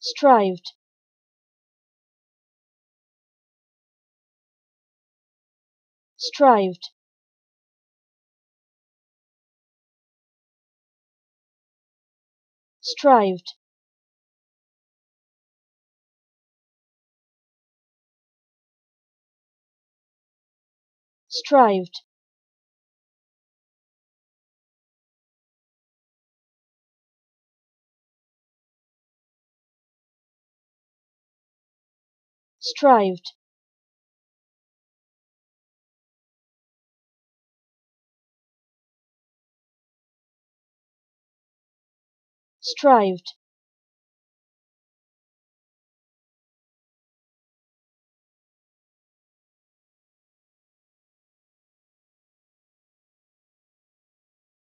strived. Strived. Strived. Strived strived. Strived